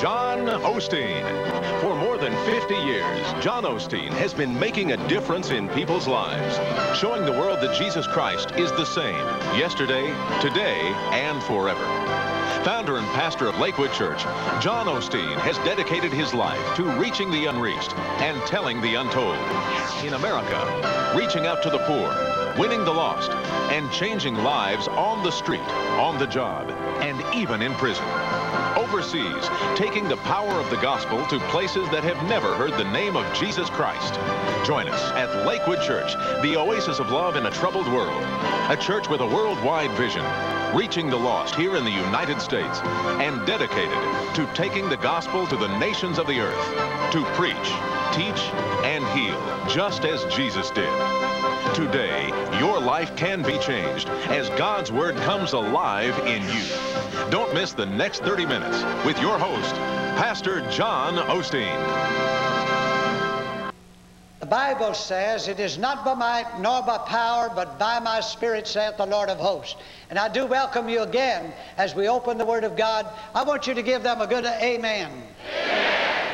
John Osteen. For more than 50 years, John Osteen has been making a difference in people's lives, showing the world that Jesus Christ is the same yesterday, today, and forever. Founder and pastor of Lakewood Church, John Osteen has dedicated his life to reaching the unreached and telling the untold. In America, reaching out to the poor, winning the lost, and changing lives on the street, on the job, and even in prison. Overseas, taking the power of the gospel to places that have never heard the name of Jesus Christ. Join us at Lakewood Church, the oasis of love in a troubled world. A church with a worldwide vision, reaching the lost here in the United States, and dedicated to taking the gospel to the nations of the earth, to preach, teach, and heal, just as Jesus did. Today, your life can be changed as God's Word comes alive in you. Don't miss the next 30 minutes with your host, Pastor John Osteen. The Bible says, It is not by might nor by power, but by my Spirit, saith the Lord of hosts. And I do welcome you again as we open the Word of God. I want you to give them a good amen. amen.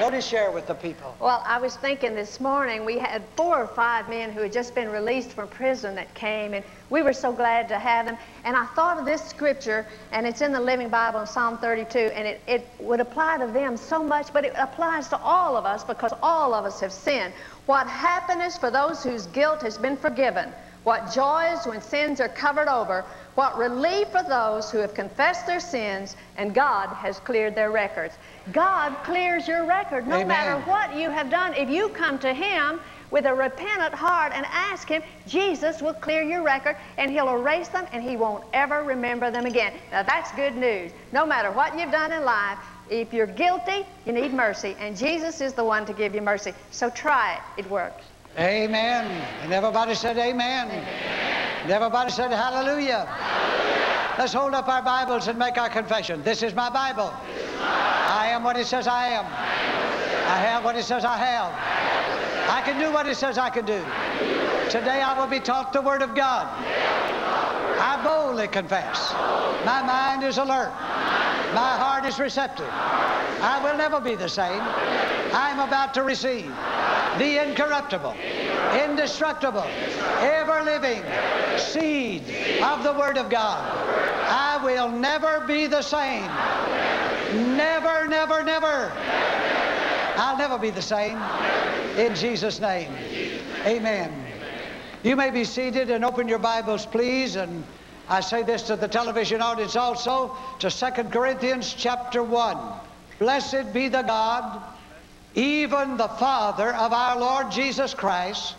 What do you share with the people? Well, I was thinking this morning we had four or five men who had just been released from prison that came, and we were so glad to have them. And I thought of this scripture, and it's in the Living Bible in Psalm 32, and it, it would apply to them so much, but it applies to all of us because all of us have sinned. What happiness for those whose guilt has been forgiven. What joys when sins are covered over. What relief for those who have confessed their sins and God has cleared their records. God clears your record no Amen. matter what you have done. If you come to Him with a repentant heart and ask Him, Jesus will clear your record and He'll erase them and He won't ever remember them again. Now that's good news. No matter what you've done in life, if you're guilty, you need mercy, and Jesus is the one to give you mercy. So try it. It works. Amen. And everybody said amen. amen. And everybody said hallelujah. hallelujah. Let's hold up our Bibles and make our confession. This is my Bible. I am what it says I am. I have what it says I have. I can do what it says I can do. Today I will be taught the Word of God. I boldly confess. My mind is alert. My heart is receptive. I will never be the same. I am about to receive the incorruptible, indestructible, ever living seed of the Word of God. I will never be the same. Never, never, never. I'll never be the same. In Jesus' name. Amen. You may be seated and open your Bibles, please. And I say this to the television audience also, to 2 Corinthians chapter 1. Blessed be the God, even the Father of our Lord Jesus Christ,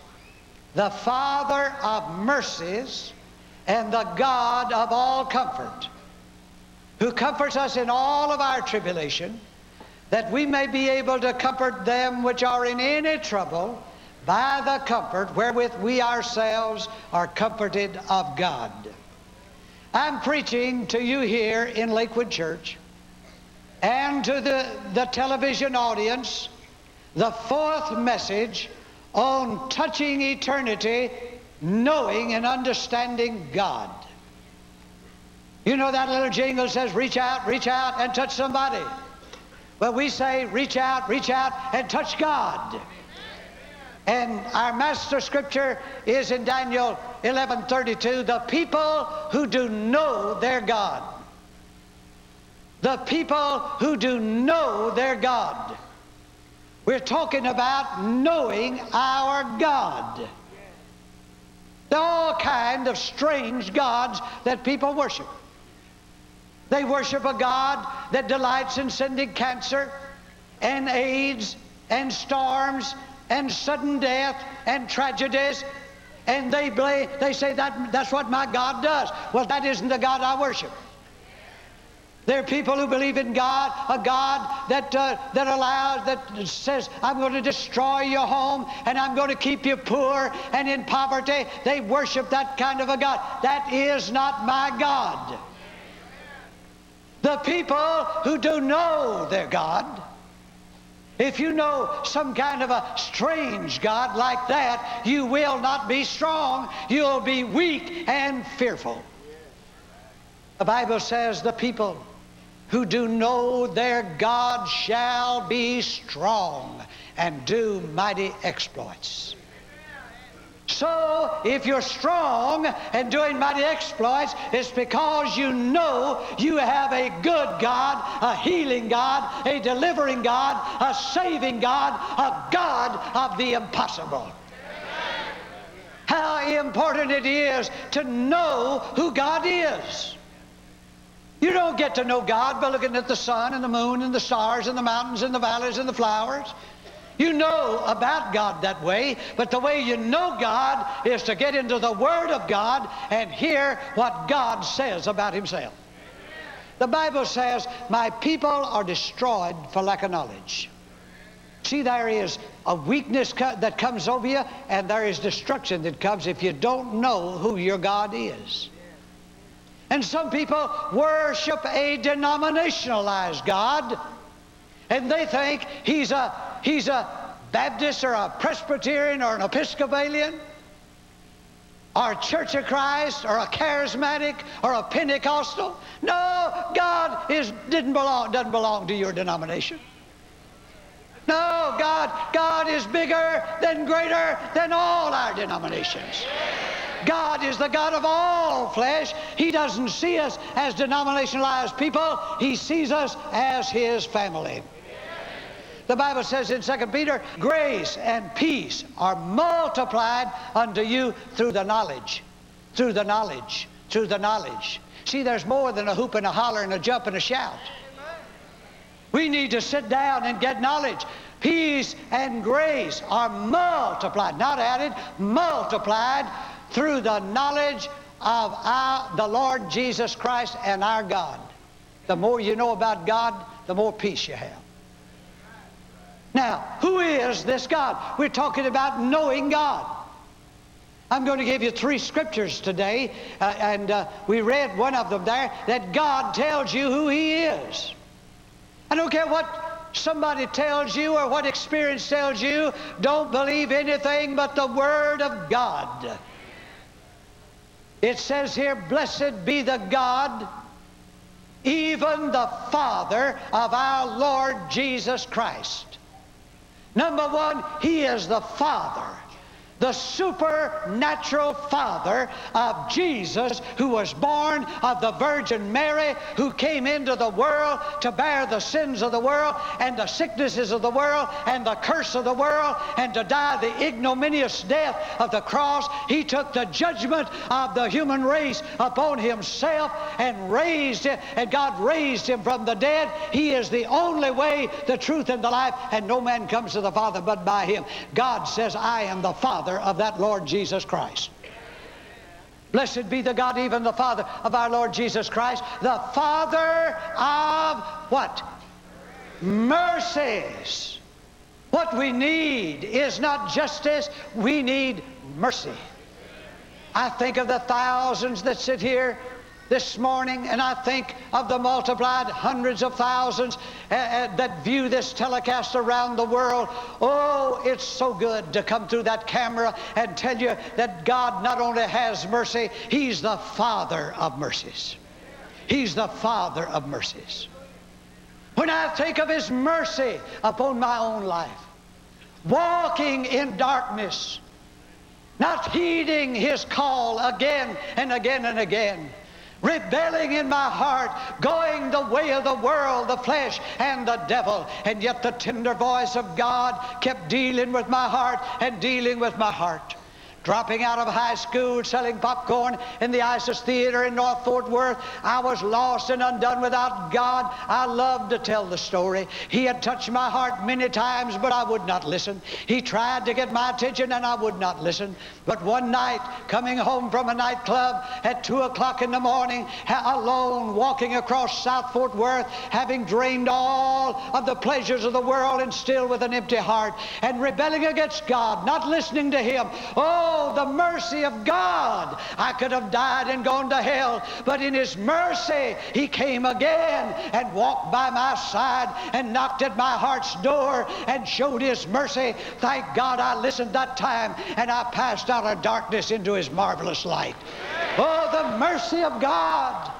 the Father of mercies, and the God of all comfort who comforts us in all of our tribulation, that we may be able to comfort them which are in any trouble by the comfort wherewith we ourselves are comforted of God. I'm preaching to you here in Lakewood Church and to the, the television audience the fourth message on touching eternity, knowing and understanding God. You know that little jingle says, reach out, reach out, and touch somebody. Well, we say, reach out, reach out, and touch God. And our master scripture is in Daniel 11:32, the people who do know their God. The people who do know their God. We're talking about knowing our God. There are all kind of strange gods that people worship. They worship a God that delights in sending cancer and AIDS and storms and sudden death and tragedies. And they, blame, they say that, that's what my God does. Well, that isn't the God I worship. There are people who believe in God, a God that, uh, that allows, that says, I'm going to destroy your home and I'm going to keep you poor and in poverty. They worship that kind of a God. That is not my God. The people who do know their God, if you know some kind of a strange God like that, you will not be strong. You'll be weak and fearful. The Bible says the people who do know their God shall be strong and do mighty exploits. So, if you're strong and doing mighty exploits, it's because you know you have a good God, a healing God, a delivering God, a saving God, a God of the impossible. How important it is to know who God is. You don't get to know God by looking at the sun and the moon and the stars and the mountains and the valleys and the flowers. You know about God that way, but the way you know God is to get into the Word of God and hear what God says about Himself. The Bible says, My people are destroyed for lack of knowledge. See, there is a weakness co that comes over you, and there is destruction that comes if you don't know who your God is. And some people worship a denominationalized God, and they think He's a he's a Baptist or a Presbyterian or an Episcopalian or a Church of Christ or a charismatic or a Pentecostal. No, God is, didn't belong, doesn't belong to your denomination. No, God, God is bigger than greater than all our denominations. God is the God of all flesh. He doesn't see us as denominationalized people. He sees us as His family. The Bible says in 2 Peter, grace and peace are multiplied unto you through the knowledge, through the knowledge, through the knowledge. See, there's more than a hoop and a holler and a jump and a shout. We need to sit down and get knowledge. Peace and grace are multiplied, not added, multiplied through the knowledge of our, the Lord Jesus Christ and our God. The more you know about God, the more peace you have. Now, who is this God? We're talking about knowing God. I'm going to give you three scriptures today, uh, and uh, we read one of them there, that God tells you who He is. I don't care what somebody tells you or what experience tells you, don't believe anything but the Word of God. It says here, Blessed be the God, even the Father of our Lord Jesus Christ. Number one, He is the Father the supernatural Father of Jesus, who was born of the Virgin Mary, who came into the world to bear the sins of the world and the sicknesses of the world and the curse of the world and to die the ignominious death of the cross. He took the judgment of the human race upon Himself and raised it, and God raised Him from the dead. He is the only way, the truth, and the life, and no man comes to the Father but by Him. God says, I am the Father Father of that Lord Jesus Christ. Blessed be the God, even the Father of our Lord Jesus Christ, the Father of what? Mercies. What we need is not justice, we need mercy. I think of the thousands that sit here this morning, and I think of the multiplied hundreds of thousands uh, uh, that view this telecast around the world. Oh, it's so good to come through that camera and tell you that God not only has mercy, He's the Father of mercies. He's the Father of mercies. When I think of His mercy upon my own life, walking in darkness, not heeding His call again and again and again, rebelling in my heart, going the way of the world, the flesh, and the devil. And yet the tender voice of God kept dealing with my heart and dealing with my heart dropping out of high school, selling popcorn in the Isis Theater in North Fort Worth. I was lost and undone without God. I loved to tell the story. He had touched my heart many times, but I would not listen. He tried to get my attention, and I would not listen. But one night, coming home from a nightclub at 2 o'clock in the morning, alone, walking across South Fort Worth, having drained all of the pleasures of the world and still with an empty heart, and rebelling against God, not listening to Him. Oh, Oh, the mercy of God. I could have died and gone to hell, but in His mercy, He came again and walked by my side and knocked at my heart's door and showed His mercy. Thank God I listened that time and I passed out of darkness into His marvelous light. Oh, the mercy of God.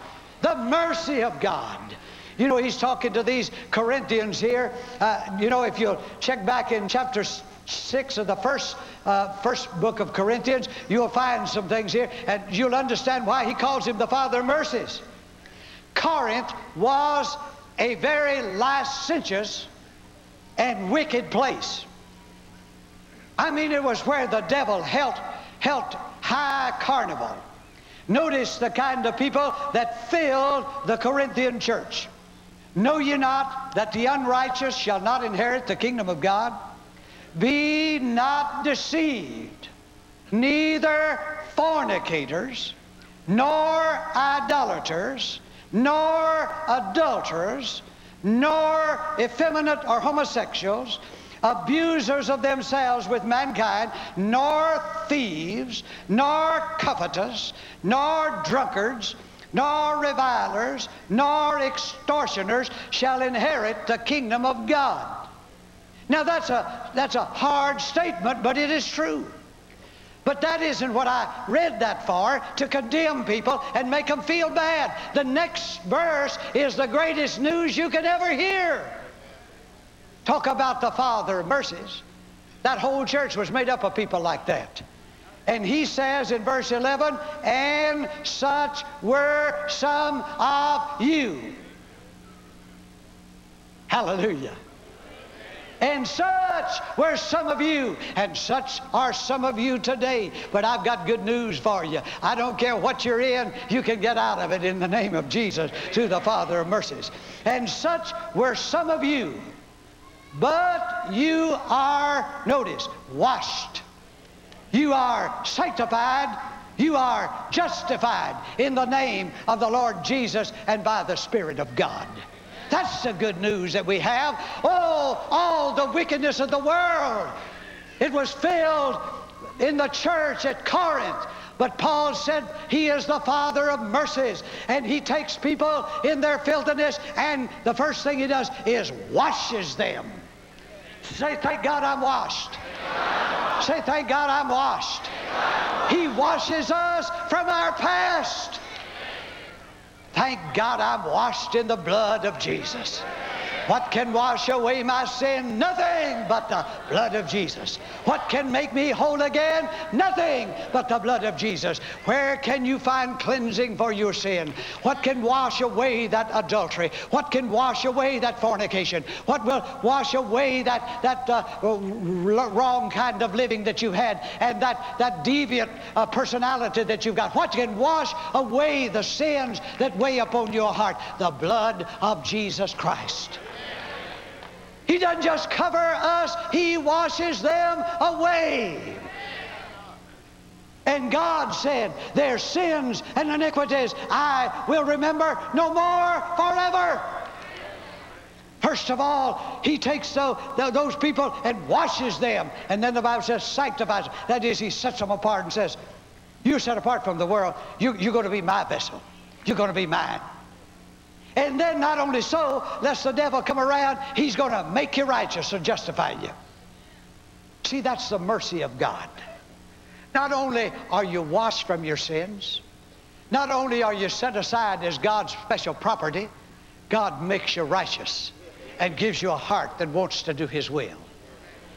The mercy of God. You know, he's talking to these Corinthians here. Uh, you know, if you'll check back in chapter 6 of the first, uh, first book of Corinthians, you'll find some things here, and you'll understand why he calls him the Father of mercies. Corinth was a very licentious and wicked place. I mean, it was where the devil held, held high carnival. Notice the kind of people that filled the Corinthian church. Know ye not that the unrighteous shall not inherit the kingdom of God? Be not deceived, neither fornicators, nor idolaters, nor adulterers, nor effeminate or homosexuals, abusers of themselves with mankind, nor thieves, nor covetous, nor drunkards, nor revilers, nor extortioners shall inherit the kingdom of God. Now that's a, that's a hard statement, but it is true. But that isn't what I read that for, to condemn people and make them feel bad. The next verse is the greatest news you can ever hear. Talk about the Father of mercies. That whole church was made up of people like that. And he says in verse 11, and such were some of you. Hallelujah. And such were some of you, and such are some of you today. But I've got good news for you. I don't care what you're in, you can get out of it in the name of Jesus to the Father of mercies. And such were some of you. But you are, notice, washed. You are sanctified. You are justified in the name of the Lord Jesus and by the Spirit of God. That's the good news that we have. Oh, all the wickedness of the world. It was filled in the church at Corinth. But Paul said he is the Father of mercies, and he takes people in their filthiness, and the first thing he does is washes them. Say, thank God I'm washed. Say, thank God I'm washed. He washes us from our past. Thank God I'm washed in the blood of Jesus. What can wash away my sin? Nothing but the blood of Jesus. What can make me whole again? Nothing but the blood of Jesus. Where can you find cleansing for your sin? What can wash away that adultery? What can wash away that fornication? What will wash away that, that uh, wrong kind of living that you had and that, that deviant uh, personality that you've got? What can wash away the sins that weigh upon your heart? The blood of Jesus Christ. He doesn't just cover us, He washes them away. And God said, Their sins and iniquities I will remember no more forever. First of all, he takes the, the, those people and washes them. And then the Bible says, sanctifies them. That is, he sets them apart and says, You're set apart from the world. You, you're going to be my vessel. You're going to be mine. And then not only so, lest the devil come around, he's going to make you righteous and justify you. See, that's the mercy of God. Not only are you washed from your sins, not only are you set aside as God's special property, God makes you righteous and gives you a heart that wants to do His will.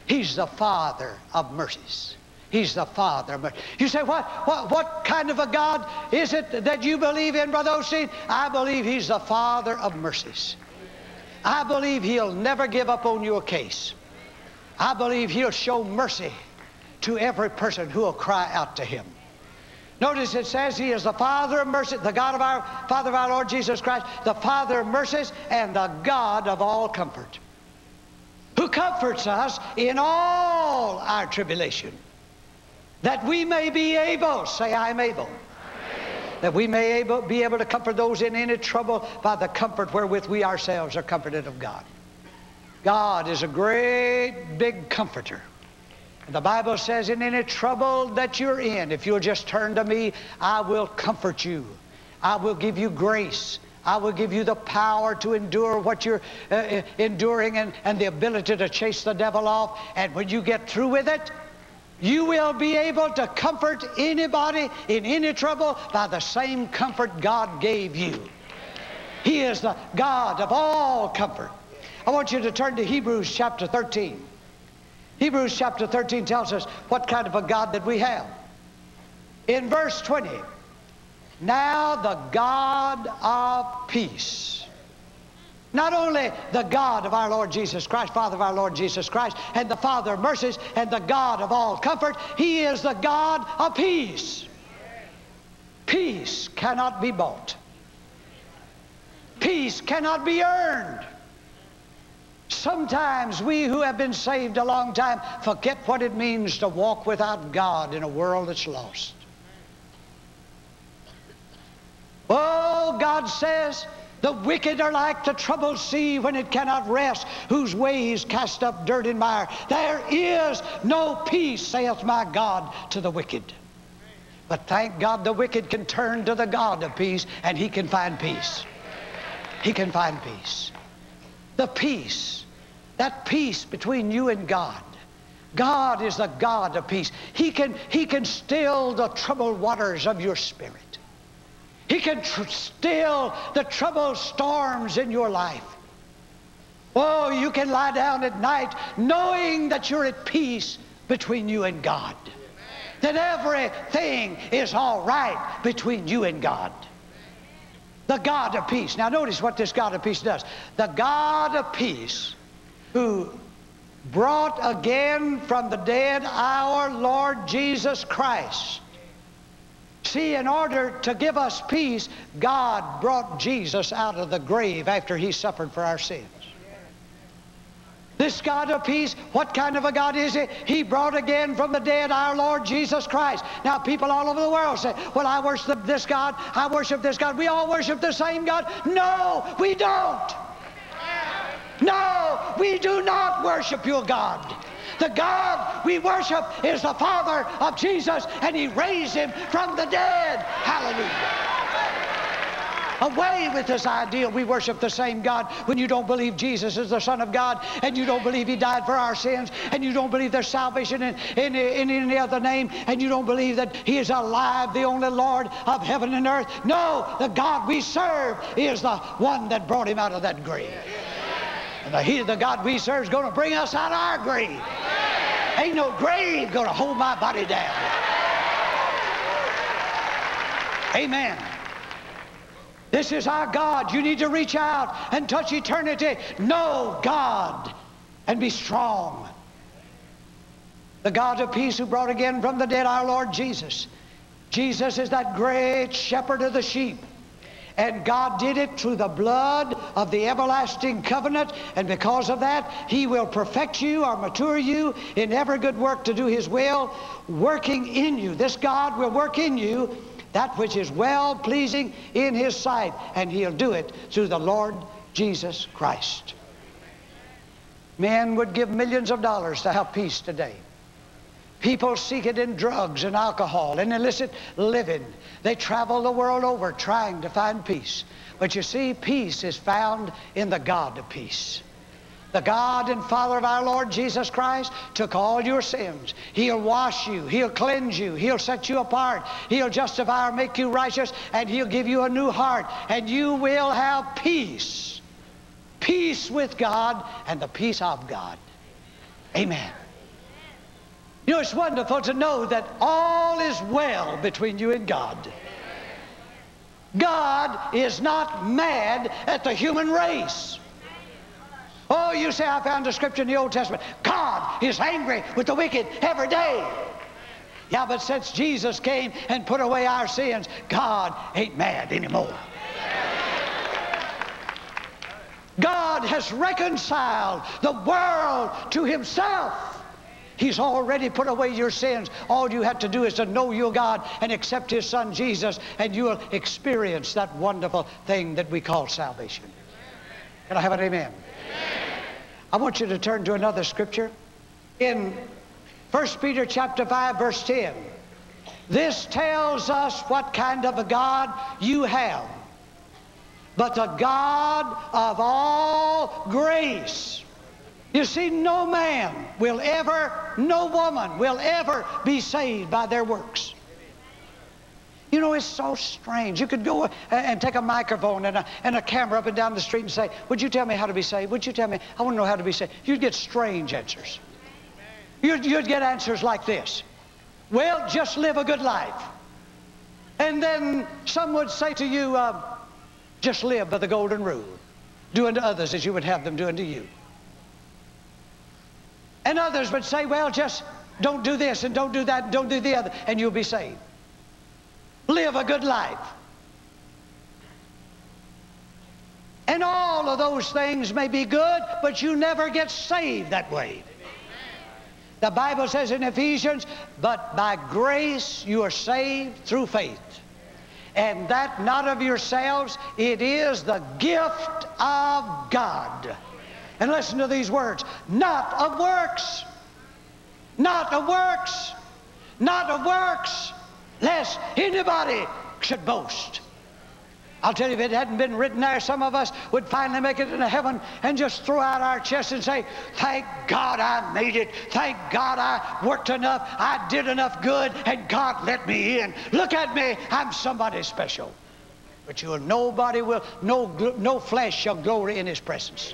He's the Father of mercies. He's the Father. But you say, what, what, what kind of a God is it that you believe in, Brother Osteen? I believe He's the Father of mercies. I believe He'll never give up on your case. I believe He'll show mercy to every person who will cry out to Him. Notice it says He is the Father of mercy, the God of our Father of our Lord Jesus Christ, the Father of mercies and the God of all comfort, who comforts us in all our tribulation that we may be able, say, I'm able, that we may able, be able to comfort those in any trouble by the comfort wherewith we ourselves are comforted of God. God is a great big comforter. And the Bible says, in any trouble that you're in, if you'll just turn to me, I will comfort you. I will give you grace. I will give you the power to endure what you're uh, uh enduring and, and the ability to chase the devil off. And when you get through with it, you will be able to comfort anybody in any trouble by the same comfort God gave you. He is the God of all comfort. I want you to turn to Hebrews chapter 13. Hebrews chapter 13 tells us what kind of a God that we have. In verse 20, now the God of peace. Not only the God of our Lord Jesus Christ, Father of our Lord Jesus Christ, and the Father of mercies, and the God of all comfort, He is the God of peace. Peace cannot be bought. Peace cannot be earned. Sometimes we who have been saved a long time forget what it means to walk without God in a world that's lost. Oh, God says, the wicked are like the troubled sea when it cannot rest, whose waves cast up dirt and mire. There is no peace, saith my God, to the wicked. But thank God the wicked can turn to the God of peace and he can find peace. He can find peace. The peace, that peace between you and God. God is the God of peace. He can, he can still the troubled waters of your spirit. He can still the troubled storms in your life. Oh, you can lie down at night knowing that you're at peace between you and God. That everything is all right between you and God. The God of peace. Now notice what this God of peace does. The God of peace who brought again from the dead our Lord Jesus Christ See, in order to give us peace, God brought Jesus out of the grave after he suffered for our sins. This God of peace, what kind of a God is he? He brought again from the dead our Lord Jesus Christ. Now, people all over the world say, Well, I worship this God, I worship this God. We all worship the same God. No, we don't. No, we do not worship your God. The God we worship is the Father of Jesus, and He raised Him from the dead. Hallelujah. Away with this idea we worship the same God when you don't believe Jesus is the Son of God and you don't believe He died for our sins and you don't believe there's salvation in, in, in any other name and you don't believe that He is alive, the only Lord of heaven and earth. No, the God we serve is the one that brought Him out of that grave. And the, heat of the God we serve is going to bring us out of our grave. Ain't no grave going to hold my body down. Amen. This is our God. You need to reach out and touch eternity. Know God and be strong. The God of peace who brought again from the dead our Lord Jesus. Jesus is that great shepherd of the sheep. And God did it through the blood of the everlasting covenant. And because of that, He will perfect you or mature you in every good work to do His will, working in you. This God will work in you that which is well pleasing in His sight. And He'll do it through the Lord Jesus Christ. Men would give millions of dollars to have peace today. People seek it in drugs and alcohol and illicit living. They travel the world over trying to find peace. But you see, peace is found in the God of peace. The God and Father of our Lord Jesus Christ took all your sins. He'll wash you. He'll cleanse you. He'll set you apart. He'll justify or make you righteous, and He'll give you a new heart. And you will have peace. Peace with God and the peace of God. Amen. You know, it's wonderful to know that all is well between you and God. God is not mad at the human race. Oh, you say, I found a scripture in the Old Testament. God is angry with the wicked every day. Yeah, but since Jesus came and put away our sins, God ain't mad anymore. God has reconciled the world to himself. He's already put away your sins. All you have to do is to know your God and accept His Son Jesus, and you will experience that wonderful thing that we call salvation. Can I have an amen? I want you to turn to another scripture in 1 Peter chapter 5, verse 10. This tells us what kind of a God you have. But the God of all grace you see, no man will ever, no woman will ever be saved by their works. You know, it's so strange. You could go and take a microphone and a, and a camera up and down the street and say, Would you tell me how to be saved? Would you tell me? I want to know how to be saved. You'd get strange answers. You'd, you'd get answers like this Well, just live a good life. And then some would say to you, uh, Just live by the golden rule. Do unto others as you would have them do unto you. And others would say, Well, just don't do this and don't do that and don't do the other, and you'll be saved live a good life. And all of those things may be good, but you never get saved that way. The Bible says in Ephesians, but by grace you are saved through faith. And that not of yourselves, it is the gift of God. And listen to these words not of works, not of works, not of works, lest anybody should boast. I'll tell you, if it hadn't been written there, some of us would finally make it into heaven and just throw out our chest and say, Thank God I made it. Thank God I worked enough. I did enough good, and God let me in. Look at me. I'm somebody special. But you'll, nobody will, no, no flesh shall glory in His presence.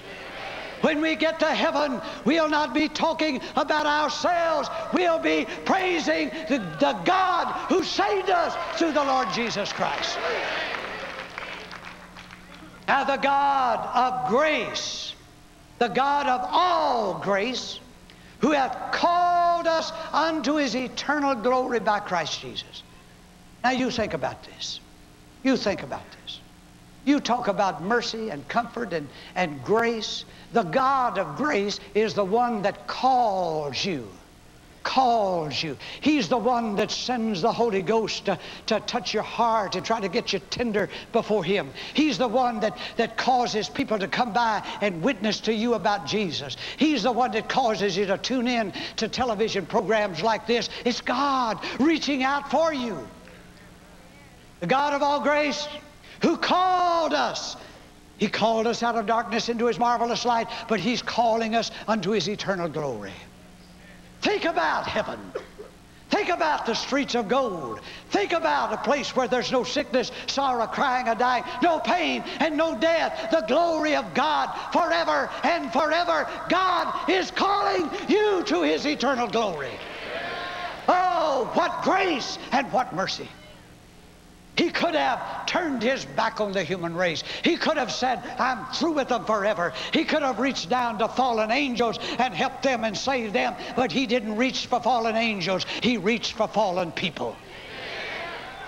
When we get to heaven, we'll not be talking about ourselves. We'll be praising the, the God who saved us through the Lord Jesus Christ. Now, the God of grace, the God of all grace, who hath called us unto his eternal glory by Christ Jesus. Now, you think about this. You think about this. You talk about mercy and comfort and, and grace. The God of grace is the one that calls you. Calls you. He's the one that sends the Holy Ghost to, to touch your heart and try to get you tender before Him. He's the one that, that causes people to come by and witness to you about Jesus. He's the one that causes you to tune in to television programs like this. It's God reaching out for you. The God of all grace who called us he called us out of darkness into His marvelous light, but He's calling us unto His eternal glory. Think about heaven. Think about the streets of gold. Think about a place where there's no sickness, sorrow, crying, or dying, no pain, and no death. The glory of God forever and forever. God is calling you to His eternal glory. Oh, what grace and what mercy. He could have turned his back on the human race. He could have said, I'm through with them forever. He could have reached down to fallen angels and helped them and saved them, but he didn't reach for fallen angels. He reached for fallen people.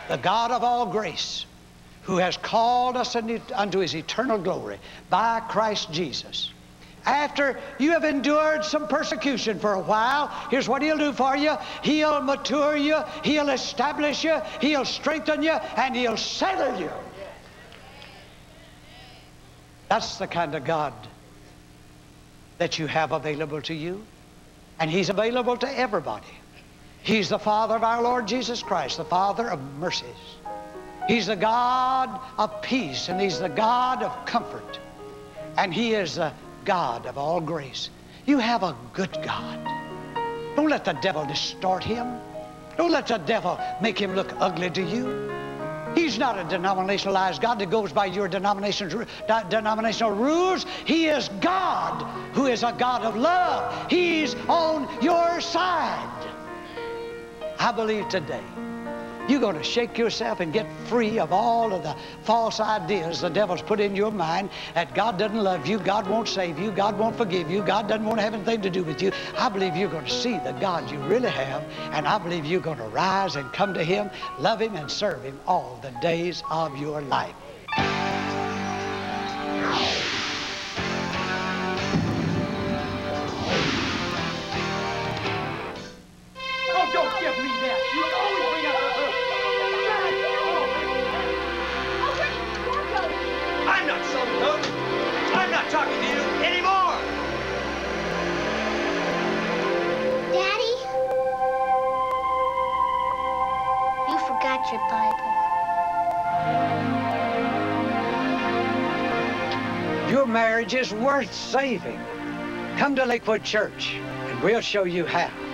The God of all grace, who has called us unto his eternal glory by Christ Jesus after you have endured some persecution for a while, here's what He'll do for you He'll mature you, He'll establish you, He'll strengthen you, and He'll settle you. That's the kind of God that you have available to you, and He's available to everybody. He's the Father of our Lord Jesus Christ, the Father of mercies. He's the God of peace, and He's the God of comfort. And He is the God of all grace. You have a good God. Don't let the devil distort him. Don't let the devil make him look ugly to you. He's not a denominationalized God that goes by your denominational rules. He is God who is a God of love. He's on your side. I believe today you're going to shake yourself and get free of all of the false ideas the devil's put in your mind that God doesn't love you, God won't save you, God won't forgive you, God doesn't want to have anything to do with you. I believe you're going to see the God you really have, and I believe you're going to rise and come to Him, love Him, and serve Him all the days of your life. Saving. Come to Lakewood Church, and we'll show you how.